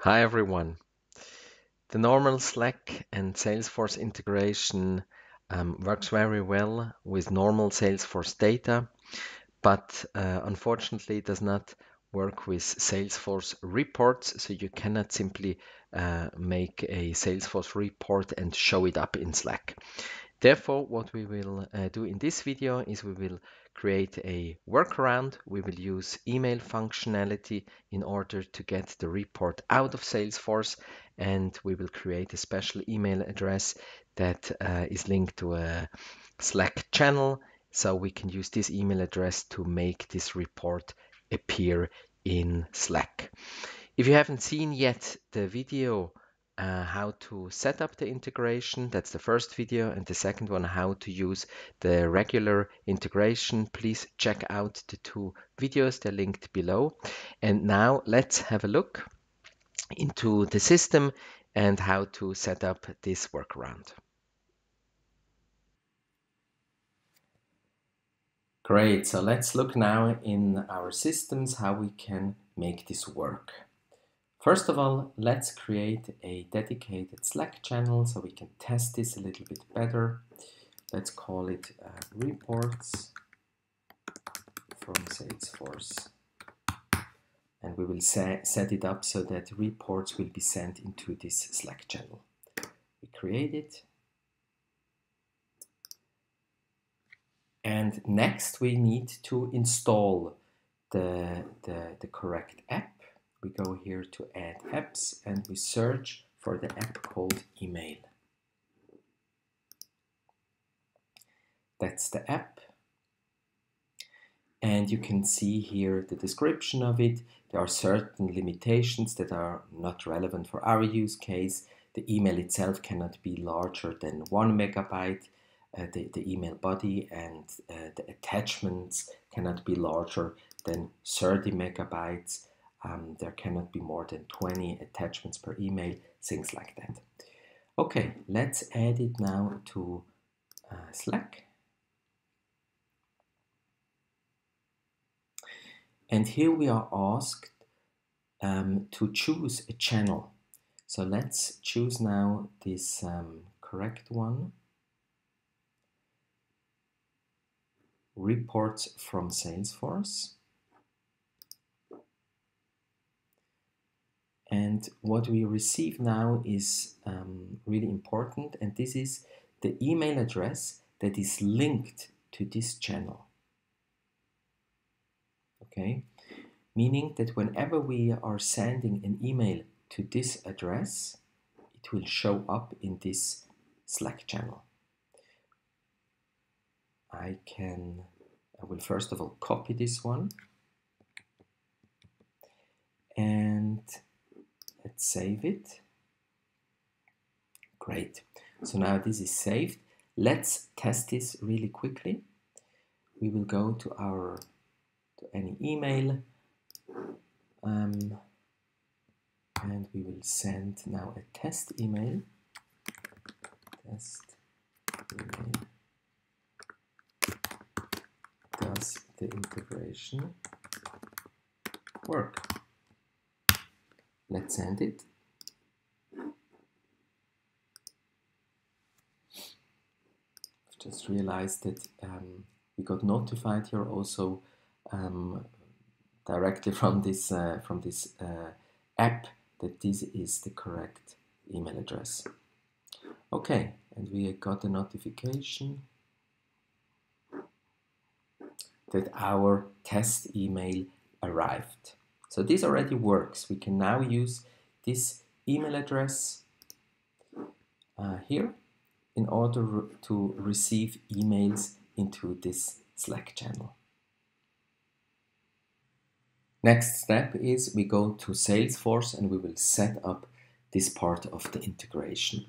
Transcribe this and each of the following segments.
Hi everyone. The normal Slack and Salesforce integration um, works very well with normal Salesforce data, but uh, unfortunately does not work with Salesforce reports. So you cannot simply uh, make a Salesforce report and show it up in Slack. Therefore, what we will uh, do in this video is we will create a workaround. We will use email functionality in order to get the report out of Salesforce and we will create a special email address that uh, is linked to a Slack channel so we can use this email address to make this report appear in Slack. If you haven't seen yet the video uh, how to set up the integration. That's the first video. And the second one, how to use the regular integration. Please check out the two videos. They're linked below. And now let's have a look into the system and how to set up this workaround. Great, so let's look now in our systems how we can make this work. First of all, let's create a dedicated Slack channel so we can test this a little bit better. Let's call it uh, reports from Salesforce. And we will set, it up so that reports will be sent into this Slack channel. We create it. And next we need to install the, the, the correct app we go here to add apps and we search for the app called email. That's the app. And you can see here the description of it. There are certain limitations that are not relevant for our use case. The email itself cannot be larger than one megabyte. Uh, the, the email body and uh, the attachments cannot be larger than 30 megabytes um, there cannot be more than 20 attachments per email, things like that. Okay, let's add it now to uh, Slack. And here we are asked um, to choose a channel. So let's choose now this um, correct one. Reports from Salesforce. And what we receive now is um, really important, and this is the email address that is linked to this channel. Okay, meaning that whenever we are sending an email to this address, it will show up in this Slack channel. I can, I will first of all copy this one and Let's save it. Great. So now this is saved. Let's test this really quickly. We will go to our to any email um, and we will send now a test email. Test email. Does the integration work? Let's send it. I've just realized that um, we got notified here also um, directly from this uh, from this uh, app that this is the correct email address. Okay, and we got a notification that our test email arrived. So this already works. We can now use this email address uh, here in order to receive emails into this Slack channel. Next step is we go to Salesforce and we will set up this part of the integration.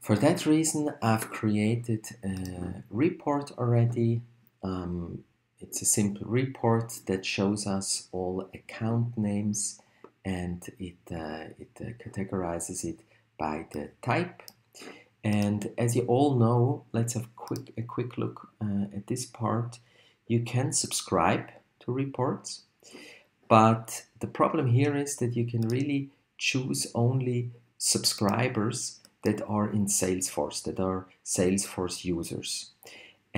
For that reason, I've created a report already um, it's a simple report that shows us all account names and it, uh, it uh, categorizes it by the type. And as you all know, let's have quick, a quick look uh, at this part. You can subscribe to reports. But the problem here is that you can really choose only subscribers that are in Salesforce, that are Salesforce users.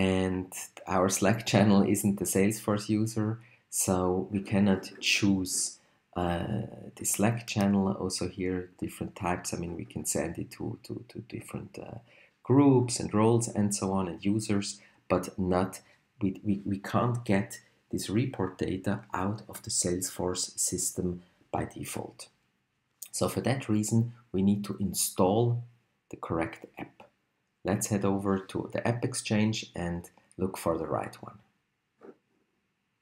And our Slack channel isn't the Salesforce user, so we cannot choose uh, the Slack channel. Also here, different types. I mean, we can send it to, to, to different uh, groups and roles and so on and users, but not, we, we, we can't get this report data out of the Salesforce system by default. So for that reason, we need to install the correct app. Let's head over to the App Exchange and look for the right one.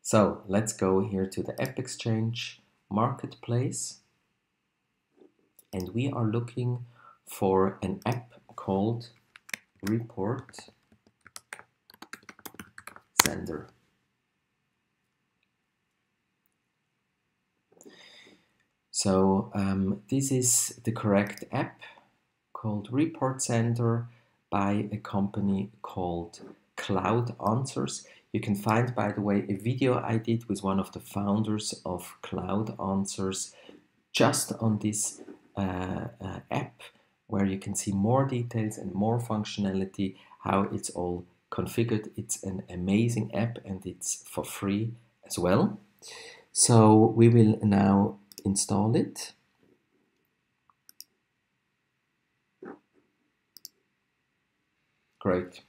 So let's go here to the App Exchange Marketplace and we are looking for an app called Report Sender. So um, this is the correct app called Report Sender by a company called Cloud Answers. You can find, by the way, a video I did with one of the founders of CloudAnswers just on this uh, uh, app where you can see more details and more functionality, how it's all configured. It's an amazing app and it's for free as well. So we will now install it. Great.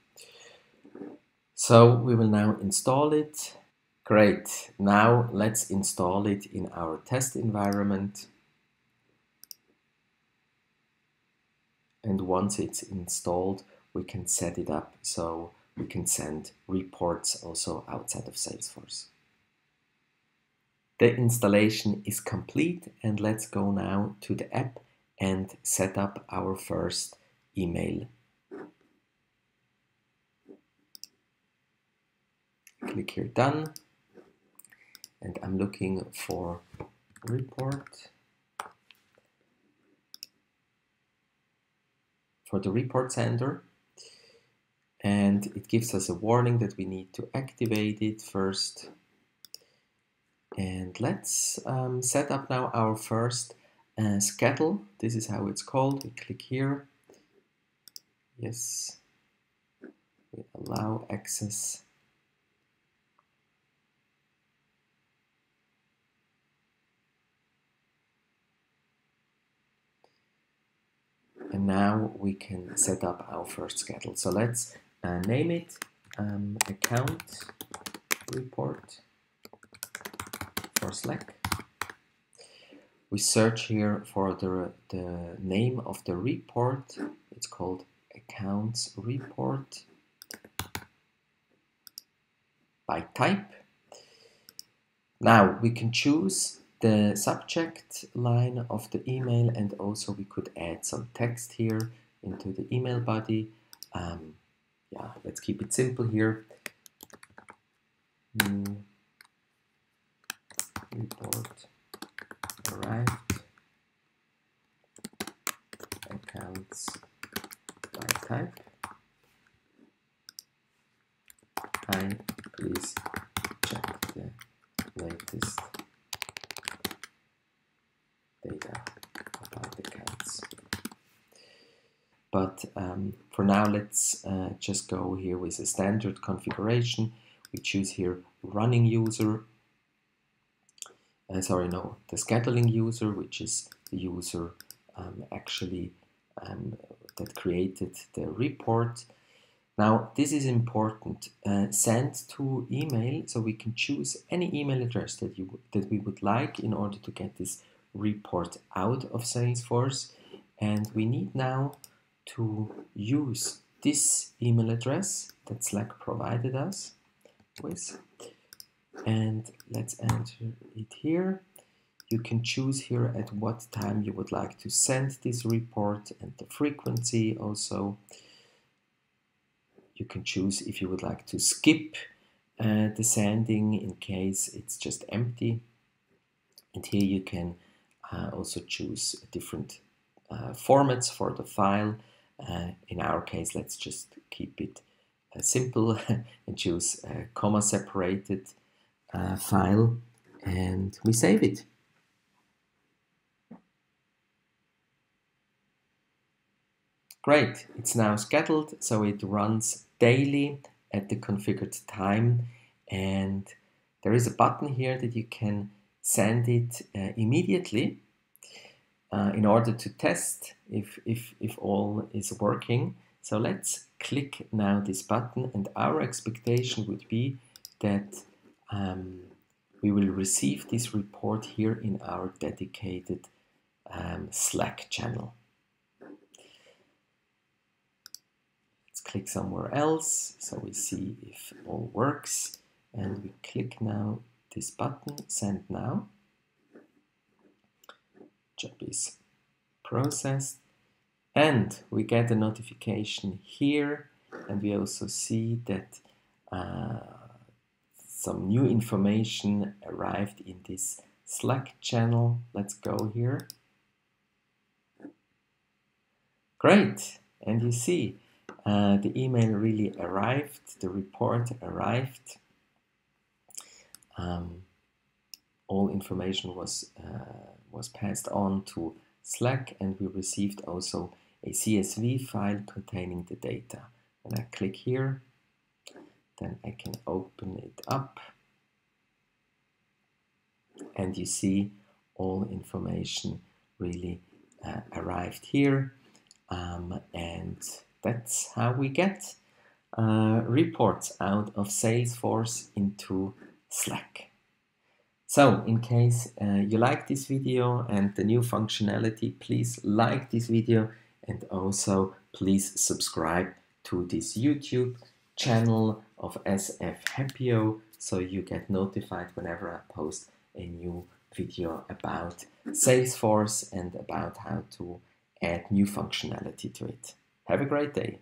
So we will now install it. Great. Now let's install it in our test environment. And once it's installed, we can set it up so we can send reports also outside of Salesforce. The installation is complete and let's go now to the app and set up our first email. Click here done and I'm looking for report for the report sender and it gives us a warning that we need to activate it first and let's um, set up now our first uh, schedule. This is how it's called. We click here. Yes. We allow access. And now we can set up our first schedule. So let's uh, name it um, account report for Slack. We search here for the, the name of the report. It's called accounts report by type. Now we can choose the subject line of the email and also we could add some text here into the email body. Um, yeah, let's keep it simple here. Mm report arrived accounts by type hi please check the latest data about accounts but um, for now let's uh, just go here with a standard configuration we choose here running user uh, sorry, no, the scheduling user, which is the user um, actually um, that created the report. Now, this is important. Uh, send to email, so we can choose any email address that you that we would like in order to get this report out of Salesforce. And we need now to use this email address that Slack provided us with and let's enter it here. You can choose here at what time you would like to send this report and the frequency also. You can choose if you would like to skip uh, the sending in case it's just empty. And here you can uh, also choose different uh, formats for the file. Uh, in our case, let's just keep it uh, simple and choose a comma separated uh, file. and we save it. Great, it's now scheduled, so it runs daily at the configured time and there is a button here that you can send it uh, immediately uh, in order to test if, if, if all is working. So let's click now this button and our expectation would be that um, we will receive this report here in our dedicated um, Slack channel. Let's click somewhere else so we see if all works and we click now this button send now job is processed and we get a notification here and we also see that uh, some new information arrived in this Slack channel. Let's go here. Great, and you see uh, the email really arrived, the report arrived. Um, all information was uh, was passed on to Slack and we received also a CSV file containing the data. When I click here, then I can open it up and you see all information really uh, arrived here um, and that's how we get uh, reports out of Salesforce into Slack. So in case uh, you like this video and the new functionality, please like this video and also please subscribe to this YouTube channel of SF Happio so you get notified whenever I post a new video about Salesforce and about how to add new functionality to it. Have a great day.